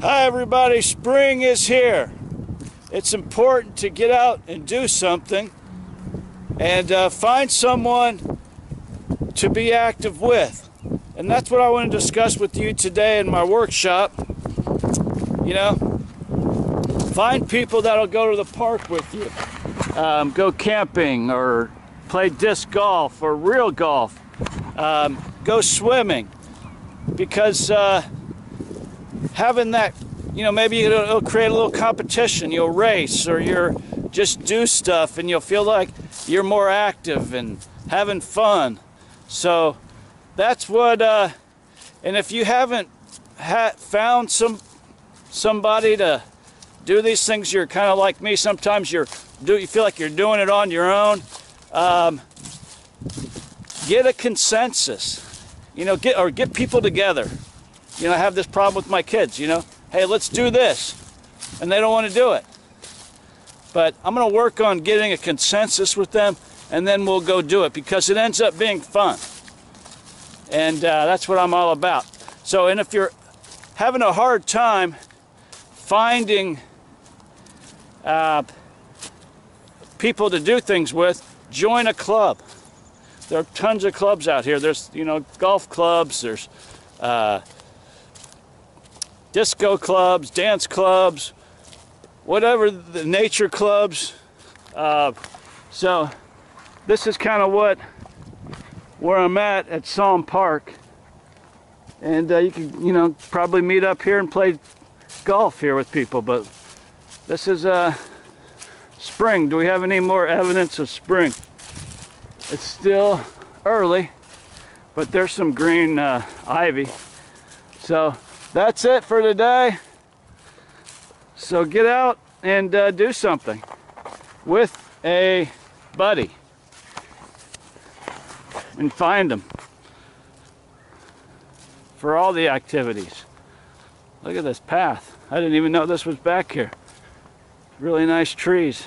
Hi everybody, spring is here. It's important to get out and do something and uh, find someone to be active with. And that's what I want to discuss with you today in my workshop. You know, find people that'll go to the park with you, um, go camping or play disc golf or real golf, um, go swimming because uh, having that, you know, maybe it'll, it'll create a little competition. You'll race or you'll just do stuff and you'll feel like you're more active and having fun. So that's what, uh, and if you haven't ha found some somebody to do these things, you're kind of like me. Sometimes you're do you feel like you're doing it on your own. Um, get a consensus, you know, get or get people together you know, I have this problem with my kids, you know. Hey, let's do this. And they don't want to do it. But I'm going to work on getting a consensus with them and then we'll go do it because it ends up being fun. And uh, that's what I'm all about. So, and if you're having a hard time finding uh, people to do things with, join a club. There are tons of clubs out here. There's, you know, golf clubs, there's uh, disco clubs, dance clubs, whatever the nature clubs. Uh, so this is kind of what where I'm at at Sahm Park. And uh, you can, you know, probably meet up here and play golf here with people. But this is uh, spring. Do we have any more evidence of spring? It's still early, but there's some green uh, ivy. So that's it for today. So get out and uh, do something with a buddy and find them for all the activities. Look at this path. I didn't even know this was back here. Really nice trees.